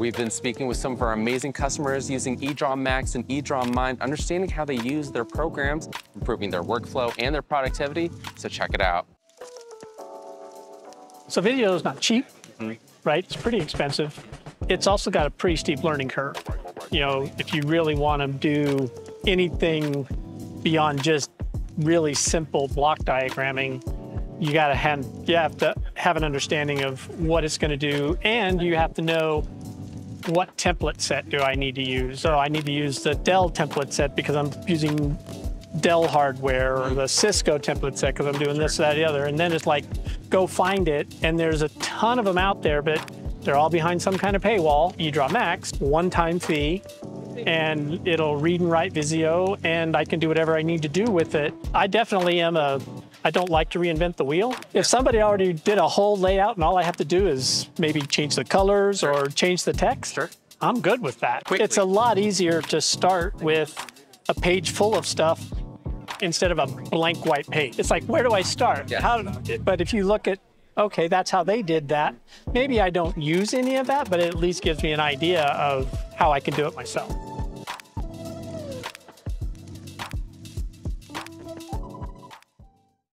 We've been speaking with some of our amazing customers using EdrawMax and EdrawMind, understanding how they use their programs, improving their workflow and their productivity. So check it out. So Visio is not cheap, mm -hmm. right? It's pretty expensive. It's also got a pretty steep learning curve. You know, if you really want to do anything beyond just really simple block diagramming, you got to have you have to have an understanding of what it's going to do, and you have to know what template set do I need to use. So I need to use the Dell template set because I'm using Dell hardware, or the Cisco template set because I'm doing this, that, the other. And then it's like, go find it, and there's a ton of them out there, but they're all behind some kind of paywall. EdrawMax, one-time fee, and it'll read and write Visio, and I can do whatever I need to do with it. I definitely am a I don't like to reinvent the wheel. If somebody already did a whole layout and all I have to do is maybe change the colors sure. or change the text, sure. I'm good with that. Quickly. It's a lot easier to start with a page full of stuff instead of a blank white page. It's like, where do I start? Yeah. How, but if you look at, okay, that's how they did that, maybe I don't use any of that, but it at least gives me an idea of how I can do it myself.